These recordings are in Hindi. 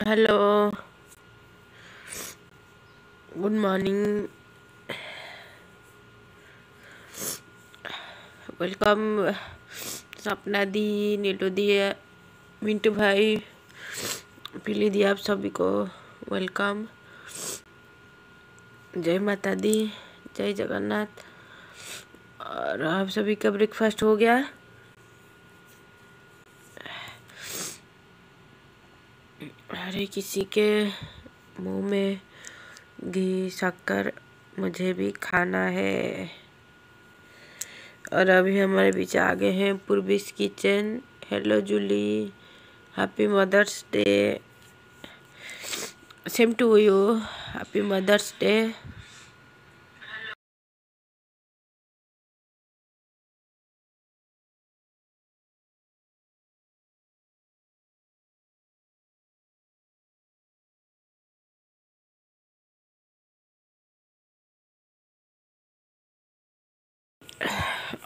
हेलो गुड मॉर्निंग वेलकम सपना दी नीलू दी मिंटू भाई पीली दी आप सभी को वेलकम जय माता दी जय जगन्नाथ और आप सभी का ब्रेकफास्ट हो गया अरे किसी के मुँह में घी, शक्कर, मुझे भी खाना है। और अभी हमारे बीच आ गए हैं Purvi kitchen. Hello Julie, happy mother's day. Same to you, happy mother's day.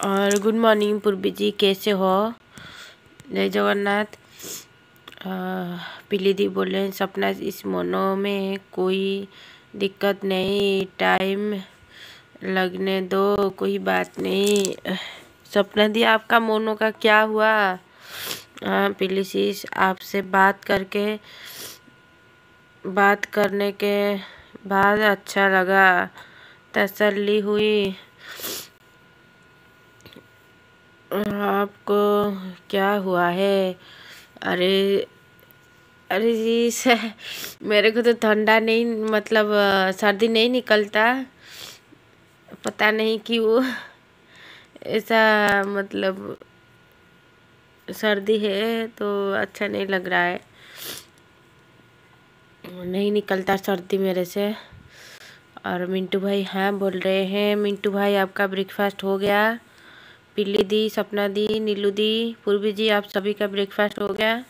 और गुड मॉर्निंग पूर्वी जी, कैसे हो? जय जगन्नाथ। पीली दी बोले, सपना इस मोनो में कोई दिक्कत नहीं, टाइम लगने दो, कोई बात नहीं। सपना दी, आपका मोनो का क्या हुआ? पीली शीश आपसे बात करके, बात करने के बाद अच्छा लगा। तसल्ली हुई। आपको क्या हुआ है? अरे अरे जी, सर, मेरे को तो ठंडा नहीं मतलब सर्दी नहीं निकलता। पता नहीं क्यों ऐसा मतलब सर्दी है तो अच्छा नहीं लग रहा है। नहीं निकलता सर्दी मेरे से। और मिंटू भाई हाँ बोल रहे हैं। मिंटू भाई, आपका ब्रेकफास्ट हो गया। पिल्ली दी सपना दी नीलू दी पूर्वी जी आप सभी का ब्रेकफास्ट हो गया।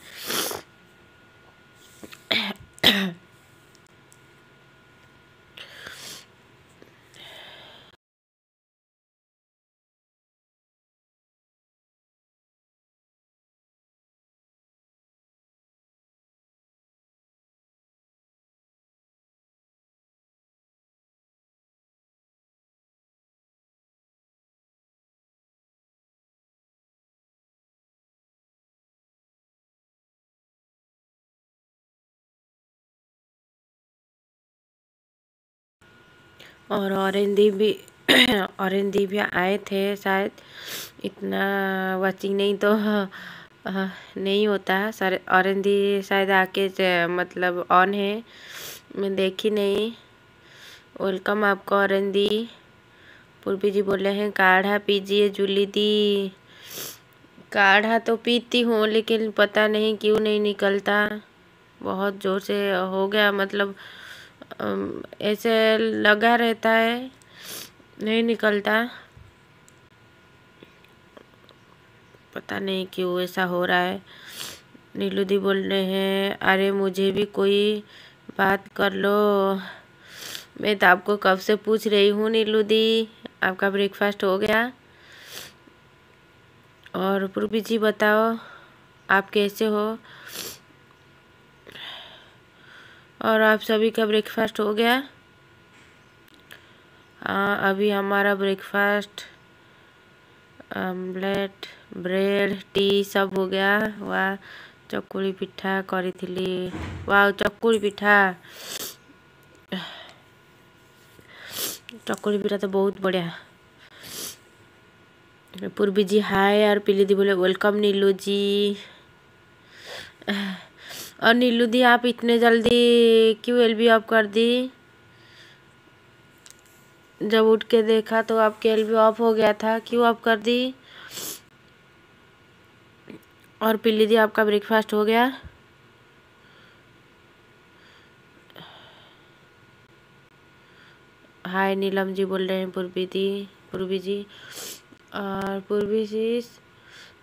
और औरेंदी भी औरेंदी भी आए थे शायद। इतना वॉचिंग नहीं तो नहीं होता। सर औरेंदी शायद आके मतलब ऑन है। मैं देखी नहीं। वेलकम आपको औरेंदी पूर्वी जी बोले हैं, काढ़ा पीजिए जूली दी। काढ़ा तो पीती हूँ, लेकिन पता नहीं क्यों नहीं निकलता। बहुत ज़ोर से हो गया मतलब ऐसे लगा रहता है, नहीं निकलता। पता नहीं क्यों ऐसा हो रहा है। नीलू दी बोल रहे हैं, अरे मुझे भी कोई बात कर लो। मैं तो आपको कब से पूछ रही हूँ नीलू दी। आपका ब्रेकफास्ट हो गया। और पूर्वी जी बताओ, आप कैसे हो? और आप सभी का ब्रेकफास्ट हो गया। आ, अभी हमारा ब्रेकफास्ट आमलेट ब्रेड टी सब हो गया। वाह चकुड़ी पिठा करी वाह चकुड़ी पिठा। चकुड़ी पिठा तो बहुत बढ़िया। पूर्वी जी हाय और पीली दी बोले वेलकम नीलू जी। और नीलू दी, आप इतने जल्दी क्यों एल बी ऑफ़ कर दी? जब उठ के देखा तो आपके एल बी ऑफ़ हो गया था, क्यों ऑफ़ कर दी? और पिल्ली दी, आपका ब्रेकफास्ट हो गया? हाय, नीलम जी बोल रहे हैं, पूर्वी दी, पूर्वी जी। और पूर्वी जी,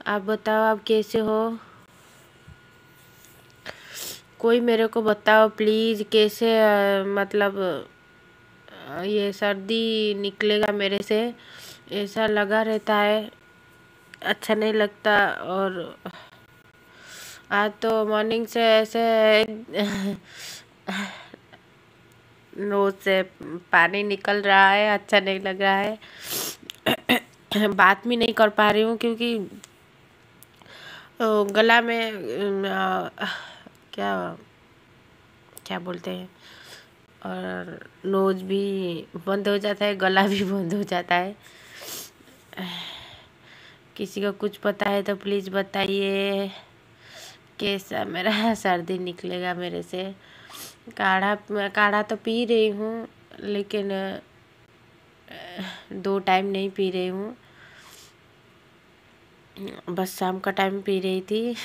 आप बताओ, आप कैसे हो? कोई मेरे को बताओ प्लीज़ कैसे मतलब ये सर्दी निकलेगा मेरे से? ऐसा लगा रहता है। अच्छा नहीं लगता और, आज तो मॉर्निंग से ऐसे नोज़ से पानी निकल रहा है अच्छा नहीं लग रहा है। बात भी नहीं कर पा रही हूँ क्योंकि गला में क्या क्या बोलते हैं, और नोज़ भी बंद हो जाता है, गला भी बंद हो जाता है। किसी को कुछ पता है तो प्लीज़ बताइए, कैसा मेरा सर्दी निकलेगा मेरे से। काढ़ा काढ़ा तो पी रही हूँ, लेकिन दो टाइम नहीं पी रही हूँ। बस शाम का टाइम पी रही थी।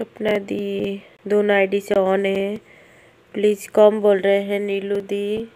सपना दी दोनों आईडी से ऑन है। प्लीज़ कम बोल रहे हैं नीलू दी।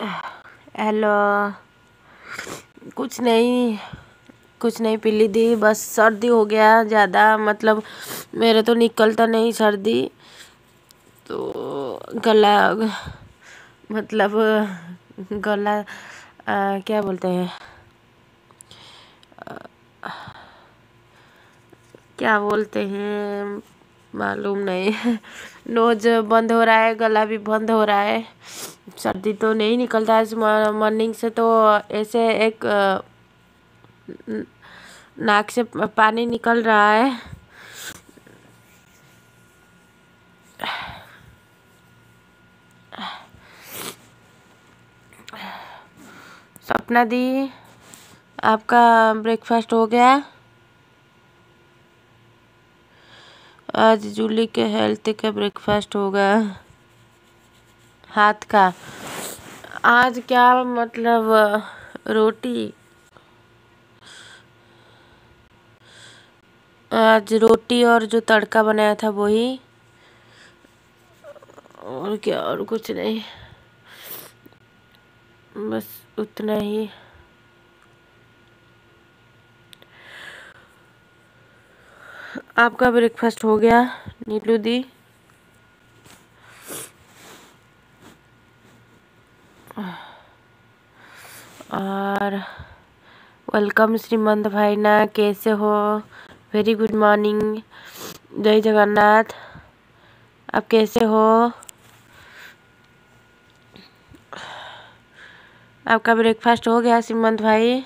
हेलो। कुछ नहीं कुछ नहीं पी ली थी बस सर्दी हो गया ज़्यादा मतलब मेरे तो निकलता नहीं सर्दी। तो गला मतलब गला आ, क्या बोलते हैं? क्या बोलते हैं? मालूम नहीं नोज़ बंद हो रहा है, गला भी बंद हो रहा है। सर्दी तो नहीं निकलता है मॉर्निंग से तो ऐसे एक नाक से पानी निकल रहा है। सपना दी, आपका ब्रेकफास्ट हो गया। आज जूली के हेल्थ का ब्रेकफास्ट होगा हाथ का। आज क्या मतलब रोटी? आज रोटी और जो तड़का बनाया था वही। और क्या, और कुछ नहीं। बस उतना ही। आपका ब्रेकफास्ट हो गया नीलू दी। और वेलकम श्रीमंत भाई ना, कैसे हो? वेरी गुड मॉर्निंग जय जगन्नाथ। आप कैसे हो? आपका ब्रेकफास्ट हो गया, श्रीमंत भाई।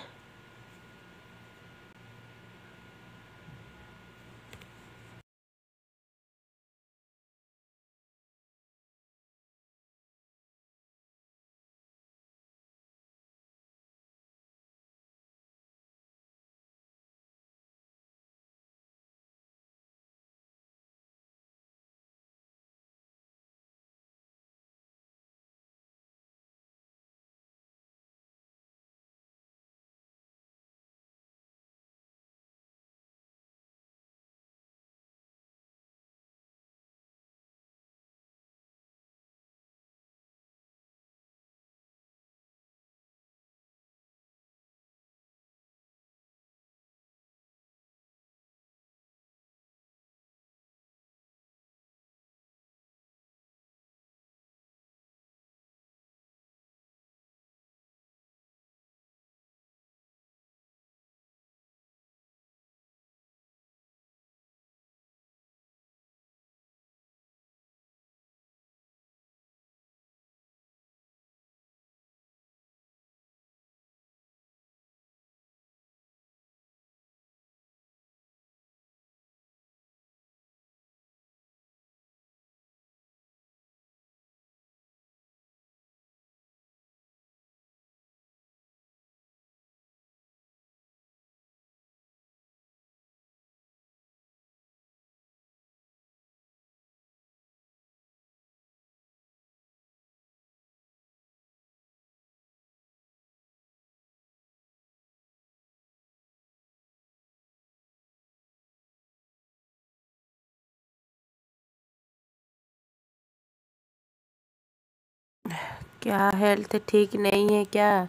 क्या हेल्थ ठीक नहीं है क्या?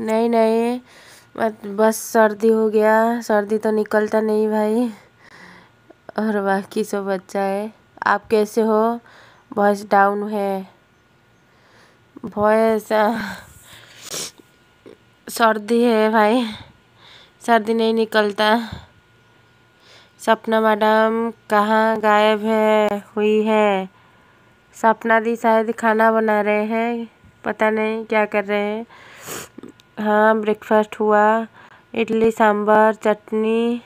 नहीं नहीं। बस सर्दी हो गया। सर्दी तो निकलता नहीं भाई। और बाकी सब अच्छा है। आप कैसे हो? वॉइस डाउन है। वॉइस सर्दी है भाई। सर्दी नहीं निकलता। सपना मैडम कहाँ गायब है? हुई है। सपना दी शायद खाना बना रहे हैं। पता नहीं क्या कर रहे हैं। हाँ ब्रेकफास्ट हुआ। इडली, सांभर, चटनी।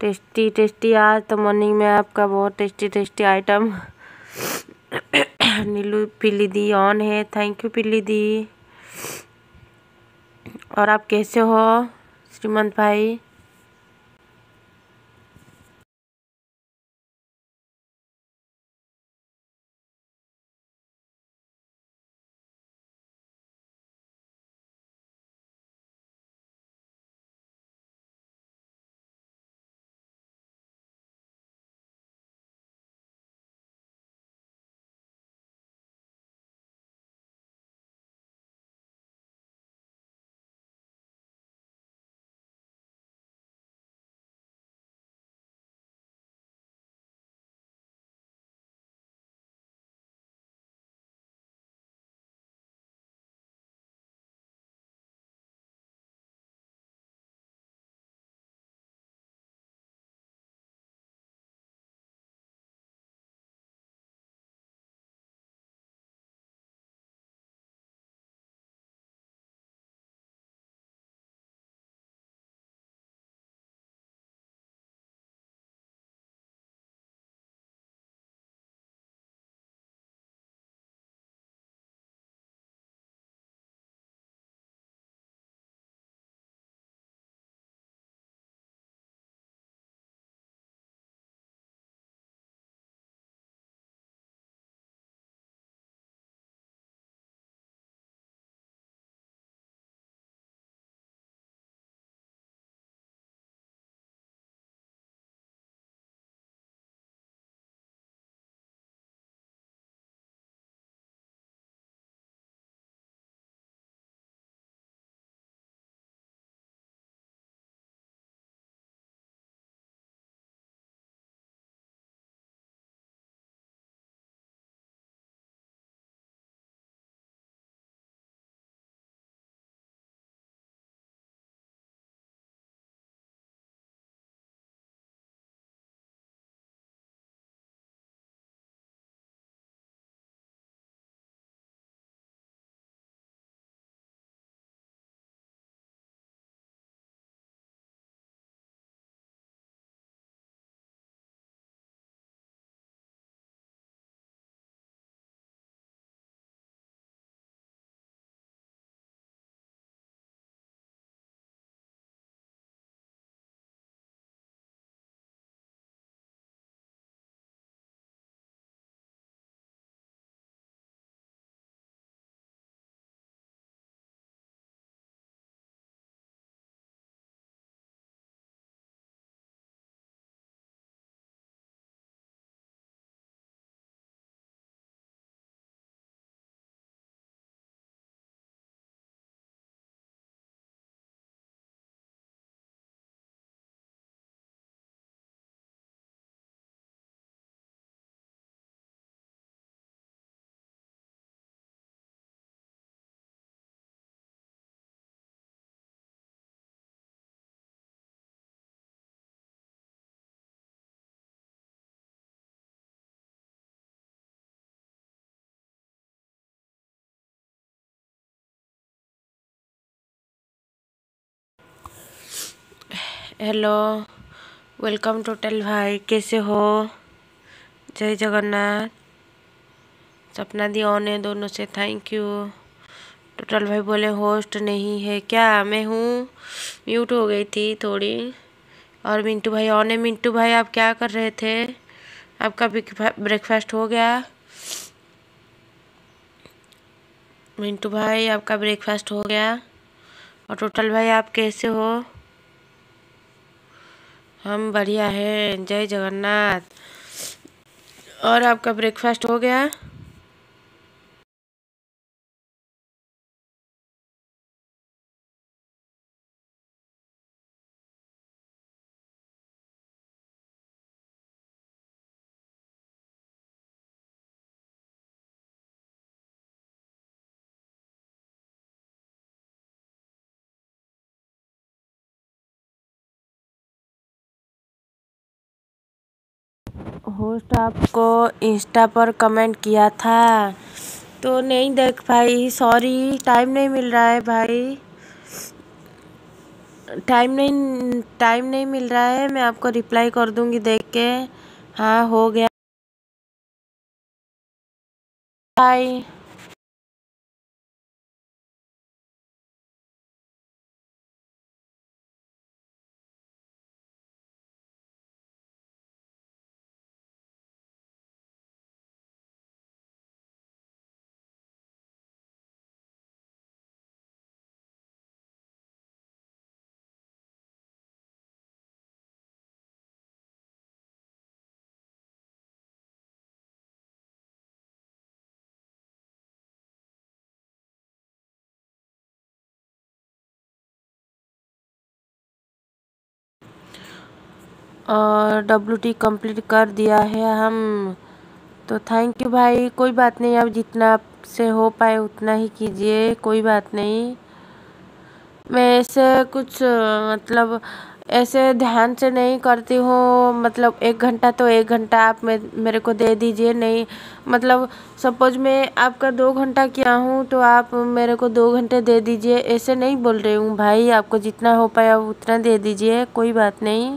टेस्टी टेस्टी आज तो मॉर्निंग में आपका बहुत टेस्टी टेस्टी आइटम नीलू पीली दी ऑन है। थैंक यू पीली दी। और आप कैसे हो, श्रीमंत भाई? हेलो वेलकम टोटल भाई कैसे हो? जय जगन्नाथ। सपना दी ऑन है दोनों से थैंक यू टोटल भाई बोले होस्ट नहीं है क्या? मैं हूँ। म्यूट हो गई थी थोड़ी। और मिंटू भाई ऑन है। मिंटू भाई, आप क्या कर रहे थे? आपका ब्रेकफास्ट हो गया। मिंटू भाई, आपका ब्रेकफास्ट हो गया। और टोटल भाई आप कैसे हो? हम बढ़िया हैं। जय जगन्नाथ। और आपका ब्रेकफास्ट हो गया? होस्ट आपको इंस्टा पर कमेंट किया था। तो नहीं देख भाई सॉरी, टाइम नहीं मिल रहा है भाई। टाइम नहीं टाइम नहीं मिल रहा है। मैं आपको रिप्लाई कर दूँगी देख के। हाँ हो गया। बाय और डब्ल्यू टी कंप्लीट कर दिया है हम। तो थैंक यू भाई, कोई बात नहीं अब जितना आपसे हो पाए उतना ही कीजिए, कोई बात नहीं। मैं ऐसे कुछ मतलब ऐसे ध्यान से नहीं करती हूँ मतलब एक घंटा तो एक घंटा आप मेरे को दे दीजिए, नहीं मतलब सपोज़ मैं आपका दो घंटा किया हूँ तो आप मेरे को दो घंटे दे दीजिए, ऐसे नहीं बोल रही हूँ भाई, आपको जितना हो पाया उतना दे दीजिए, कोई बात नहीं।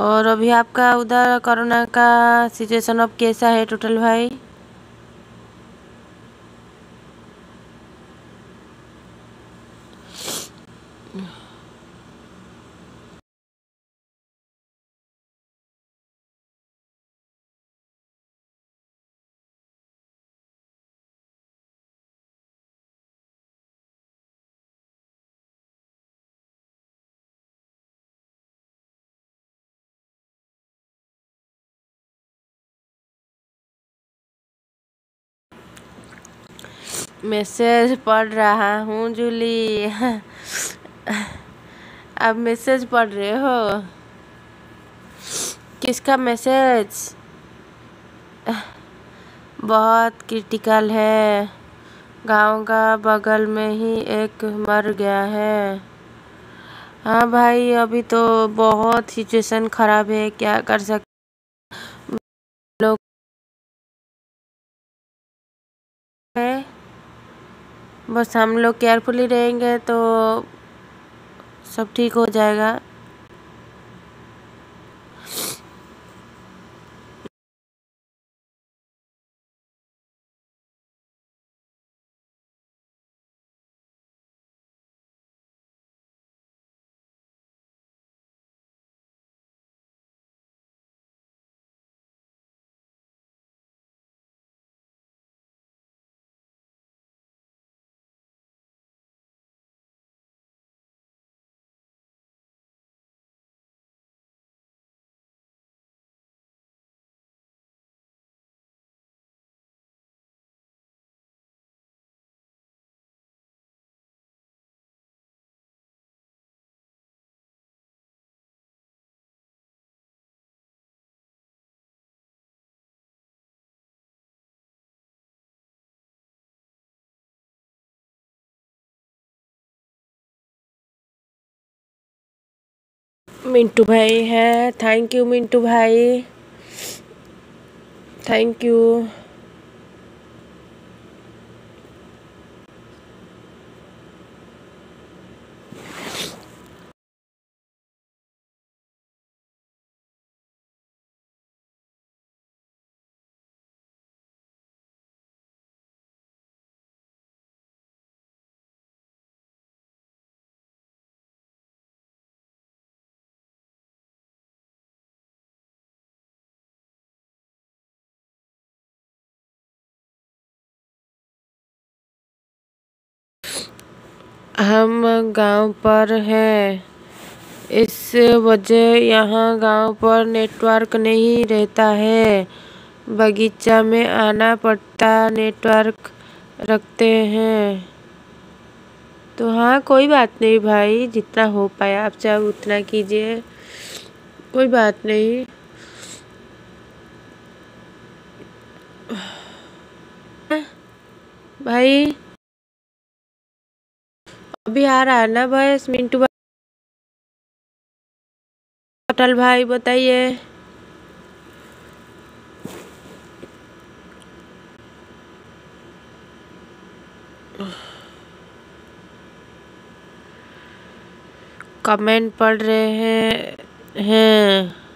और अभी आपका उधर कोरोना का सिचुएशन अब कैसा है टोटल भाई? मैसेज पढ़ रहा हूँ जूली आप मैसेज पढ़ रहे हो? किसका मैसेज बहुत क्रिटिकल है। गाँव का बगल में ही एक मर गया है। हाँ भाई, अभी तो बहुत सिचुएशन ख़राब है। क्या कर सकते लोग है बस हम लोग केयरफुली रहेंगे तो सब ठीक हो जाएगा। मिंटू भाई है। थैंक यू मिंटू भाई। थैंक यू हम गाँव पर हैं। इस वजह यहाँ गाँव पर नेटवर्क नहीं रहता है। बगीचा में आना पड़ता, नेटवर्क रखते हैं। तो हाँ कोई बात नहीं भाई, जितना हो पाए आप चाहे उतना कीजिए। कोई बात नहीं। भाई। अभी आ रहा है ना बस, मिंटू भाई। अटल भाई, बताइए। कमेंट पढ़ रहे हैं हैं।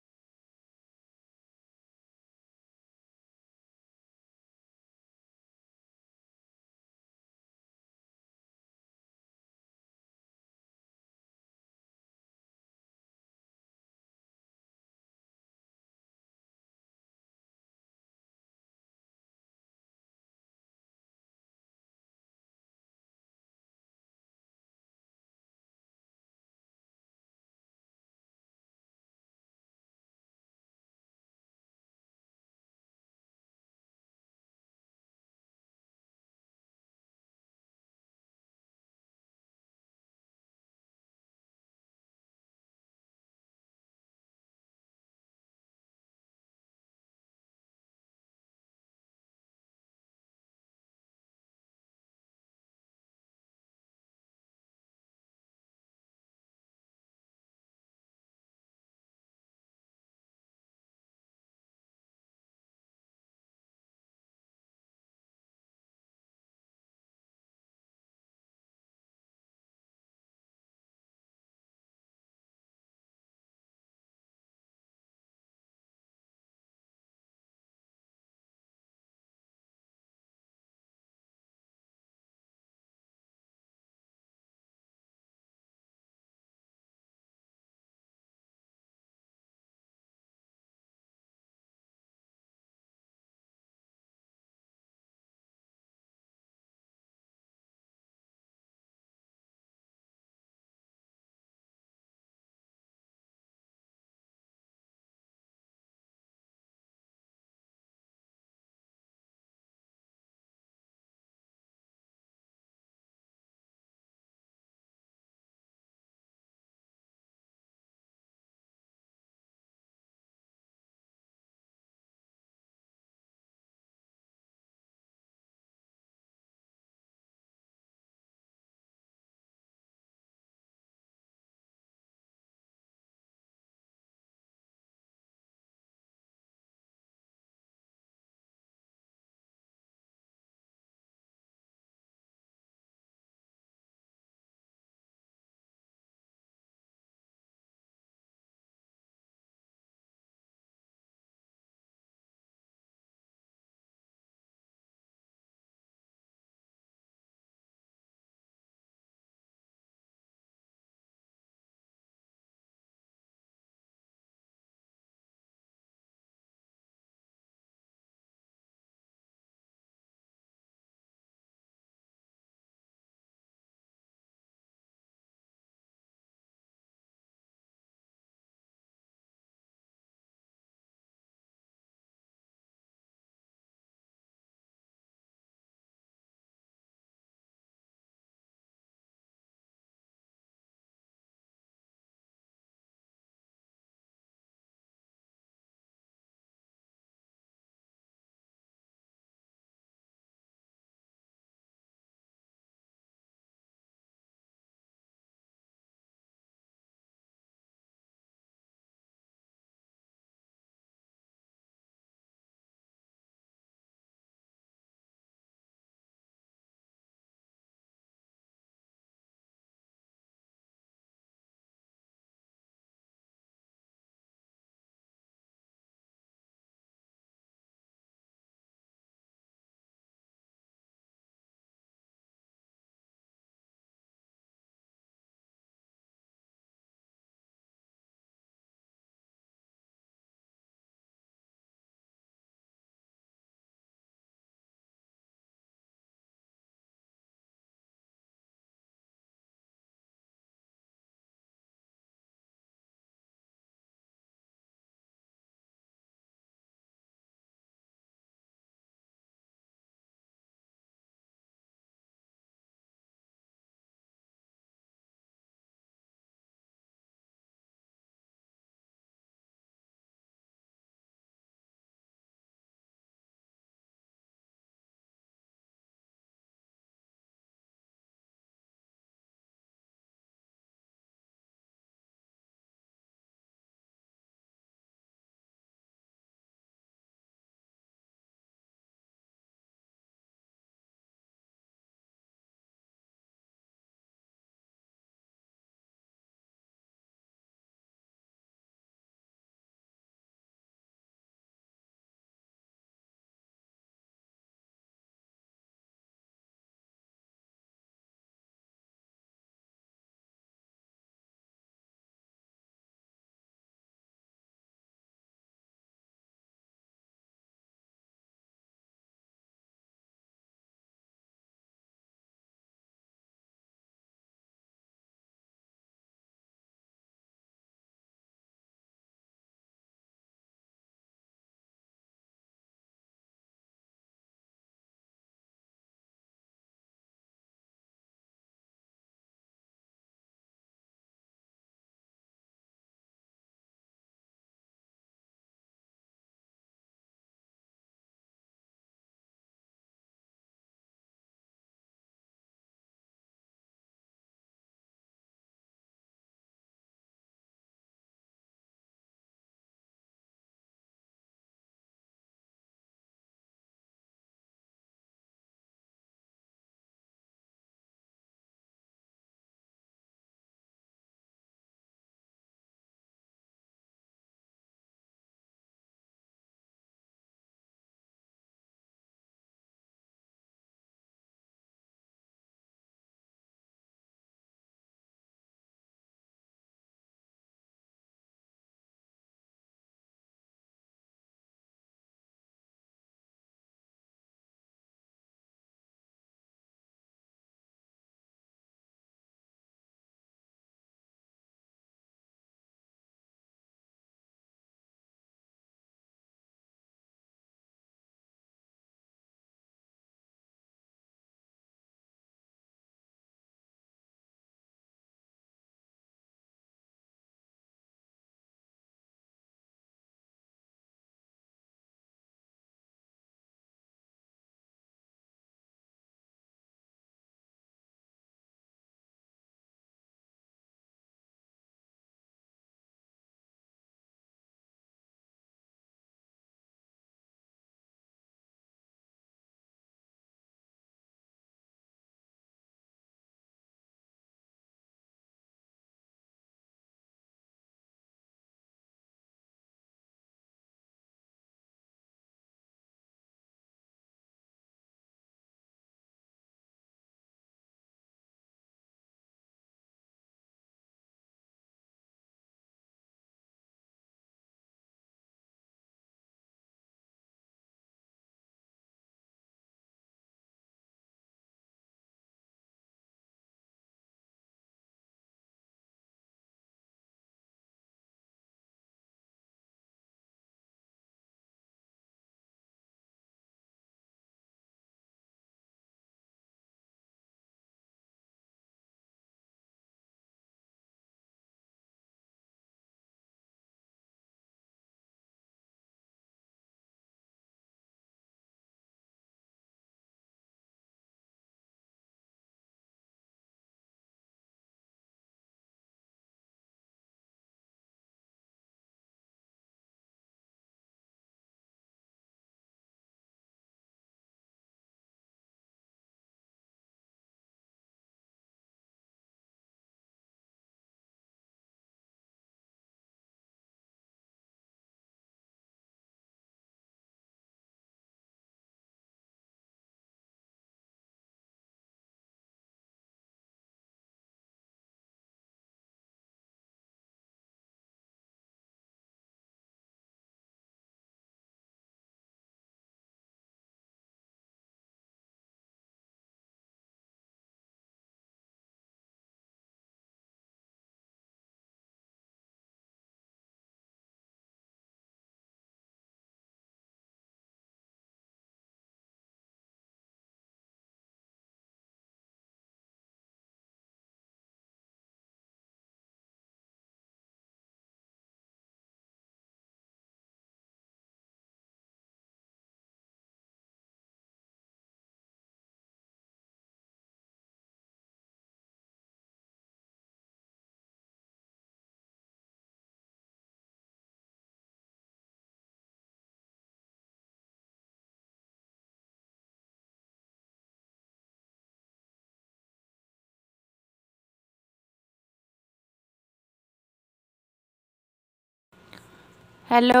Hello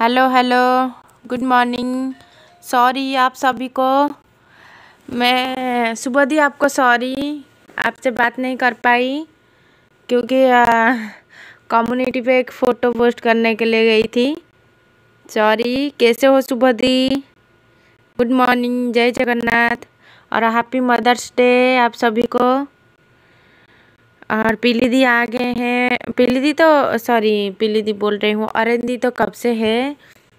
hello hello good morning sorry आप सभी को। मैं सुबह दी आपको सॉरी आपसे बात नहीं कर पाई, क्योंकि कम्युनिटी पे एक फ़ोटो पोस्ट करने के लिए गई थी। सॉरी कैसे हो सुबह दी? गुड मॉर्निंग जय जगन्नाथ। और हैप्पी मदर्स डे आप सभी को। और पीली दी आ गए हैं। पीली दी तो सॉरी पीली दी बोल रही हूँ। अरेंज दी तो कब से है,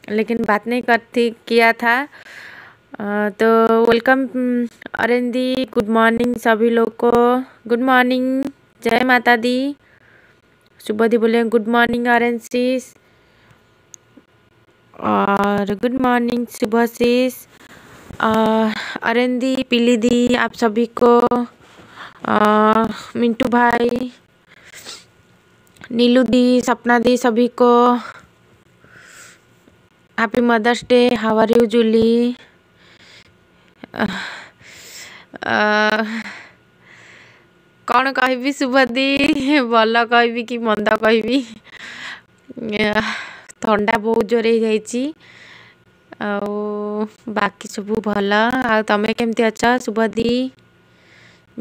लेकिन बात नहीं करती, किया था। तो वेलकम अरेंज दी गुड मॉर्निंग सभी लोग को। गुड मॉर्निंग जय माता दी। सुबह दी बोले गुड मॉर्निंग अरेंज सीस और गुड मॉर्निंग सुबह अरेंदी पीली दी आप सभी को। मिंटू भाई, नीलू दी, सपना दी सभी को। Happy mother's day how are you Julie कौन कह शुभदी भल कह कि मंद कह थंडा बहुत ज़ोर हो बाकी सब भल। आ तमें केमती अच्छा शुभदी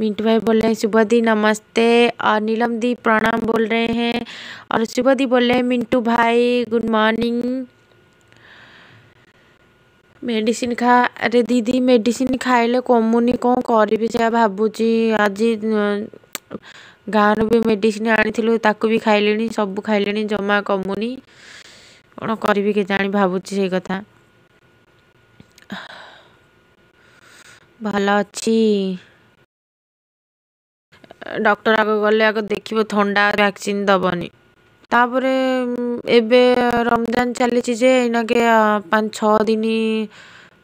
मिंटू भाई बोल रहे हैं, सुबह दी नमस्ते। और नीलम दी प्रणाम बोल रहे हैं। और सुबह दी बोल रहे हैं, मिंटू भाई, गुड मॉर्निंग। मेडिसिन खा, अरे दीदी, मेडिसिन खाइले कमुनी कौन करी से भावुची आज गाँव भी मेडिसिन आनी ताकू भी खाइले सब खाइले जमा कमुनी कौन करी के जानी भावुची से कथा। भल अच्छी। ଡକ୍ଟର ଆଗ ଗଲେ ଆଗ ଦେଖିବ ଥଣ୍ଡା ଭ୍ୟାକ୍ସିନ୍ ଦେବନି ତାପରେ ଏବେ ରମଜାନ ଚାଲିଛି ଯେ ଏଇନାକେ ପାଞ୍ଚ ଛଅ ଦିନ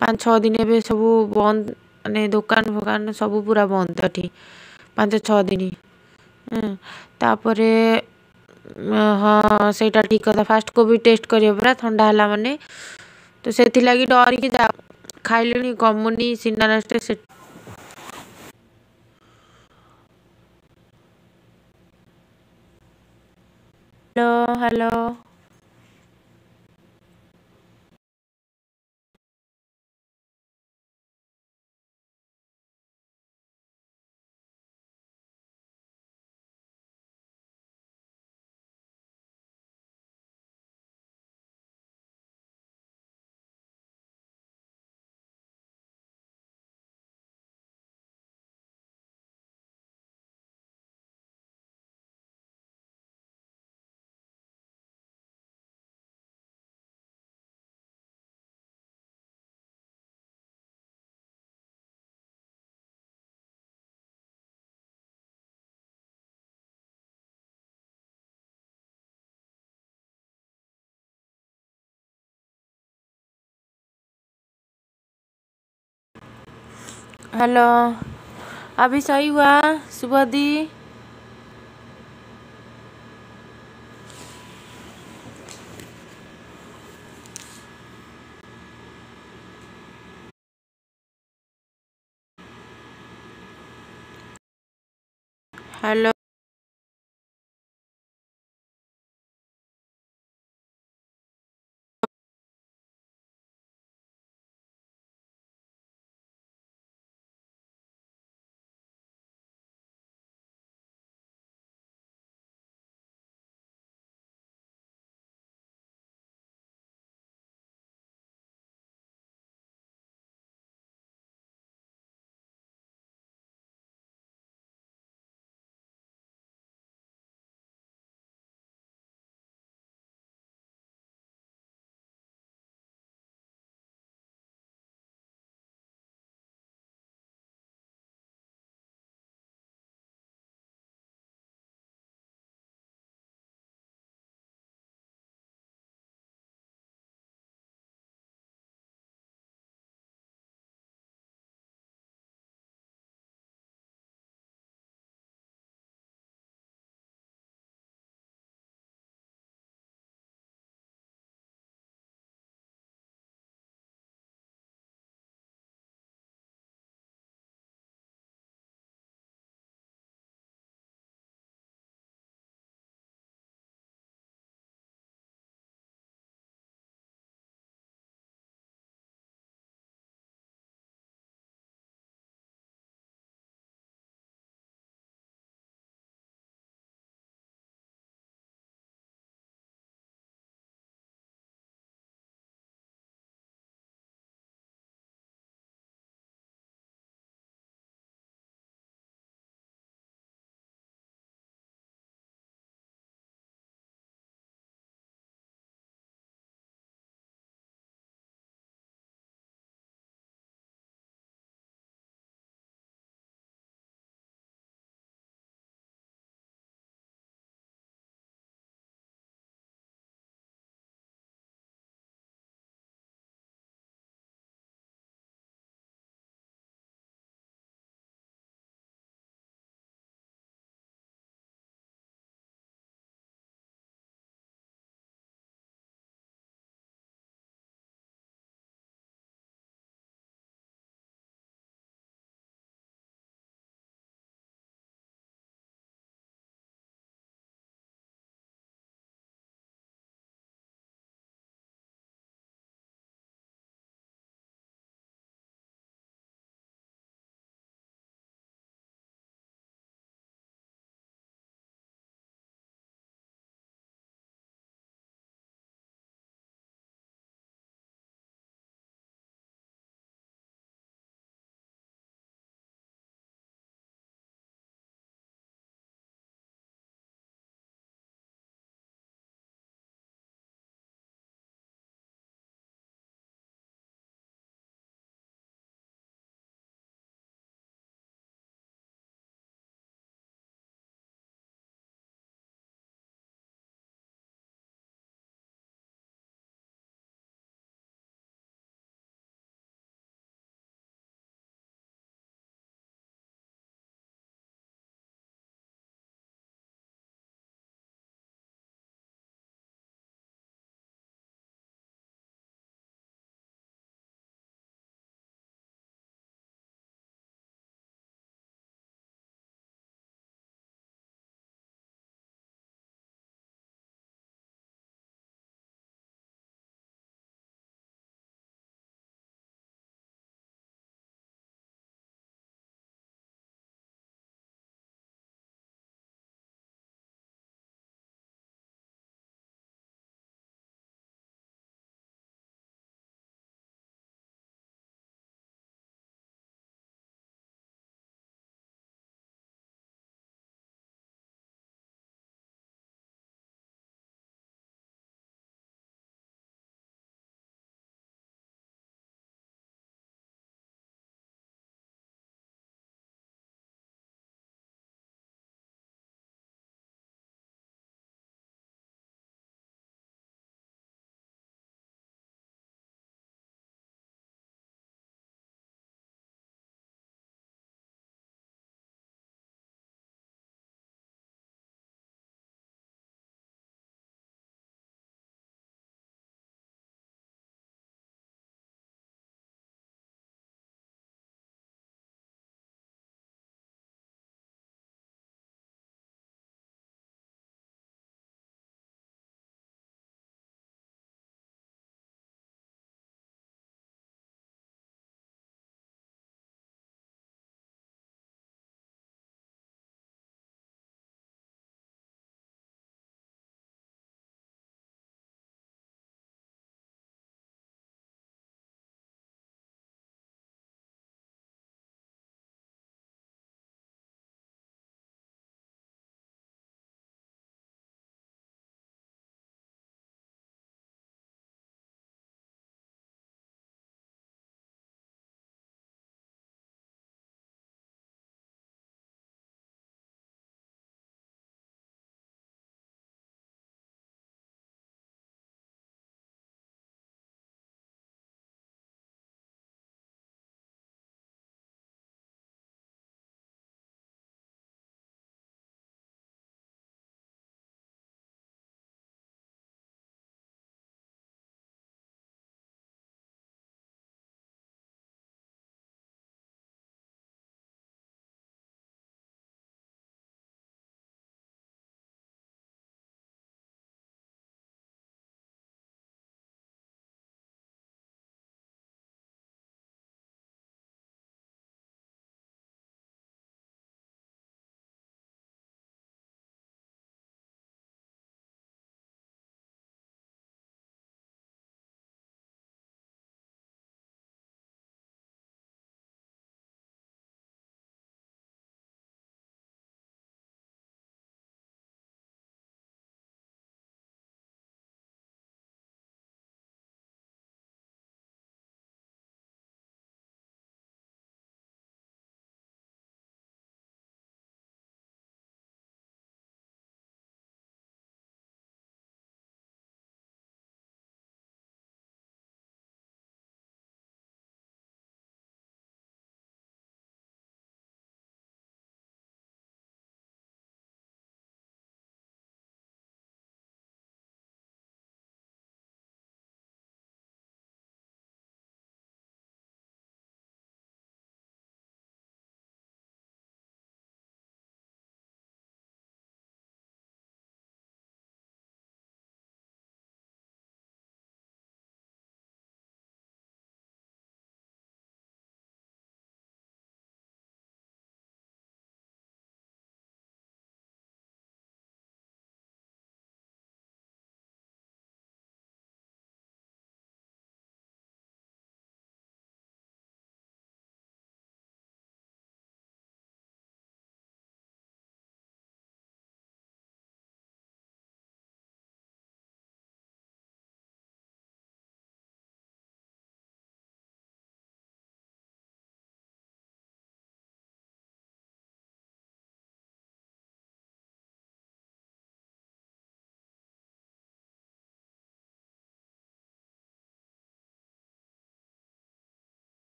ପାଞ୍ଚ ଛଅ ଦିନ ଏବେ ସବୁ ବନ୍ଦ ମାନେ ଦୋକାନ ଫୋକାନ ସବୁ ପୁରା ବନ୍ଦ ଏଠି ପାଞ୍ଚ ଛଅ ଦିନ ତାପରେ ହଁ ସେଇଟା ଠିକ୍ କଥା ଫାଷ୍ଟ କୋଭିଡ଼ ଟେଷ୍ଟ କରିବ ପରା ଥଣ୍ଡା ହେଲା ମାନେ ତ ସେଥିଲାଗି ଡରିକି ଯା ଖାଇଲେଣି କମୁନି ସିନାରେଷ୍ଟ ସେ hello hello हेलो अभी सही हुआ सुबह दी हेलो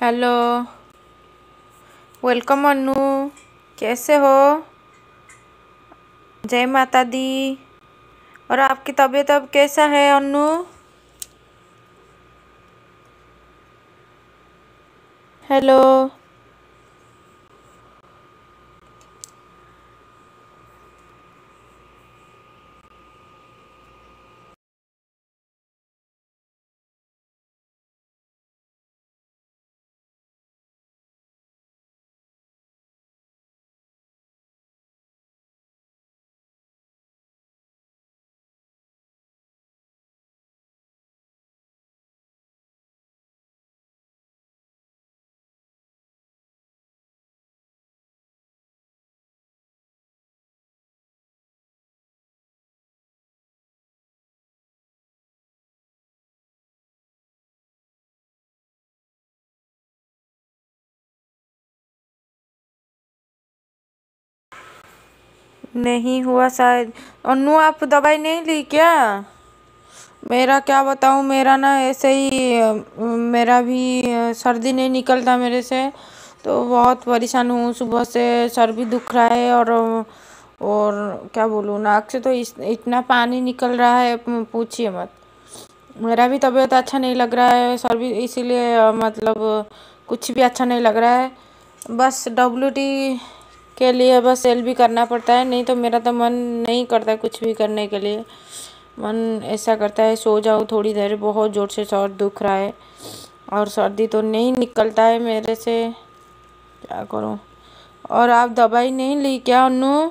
हेलो। वेलकम अनु। कैसे हो? जय माता दी। और आपकी तबीयत अब कैसा है अनु? हेलो। नहीं हुआ शायद। अनु आप दवाई नहीं ली क्या? मेरा क्या बताऊँ, मेरा ना ऐसे ही, मेरा भी सर्दी नहीं निकलता मेरे से। तो बहुत परेशान हूँ, सुबह से सर भी दुख रहा है और और क्या बोलूँ, नाक से तो इस, इतना पानी निकल रहा है पूछिए मत। मेरा भी तबीयत अच्छा नहीं लग रहा है, सर भी इसीलिए मतलब कुछ भी अच्छा नहीं लग रहा है। बस डब्ल्यू टी के लिए बस सेल भी करना पड़ता है, नहीं तो मेरा तो मन नहीं करता कुछ भी करने के लिए। मन ऐसा करता है, सो जाओ थोड़ी देर, बहुत ज़ोर से सर दुख रहा है और सर्दी तो नहीं निकलता है मेरे से। क्या करूँ? और आप दवाई नहीं ली क्या अनु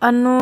अनु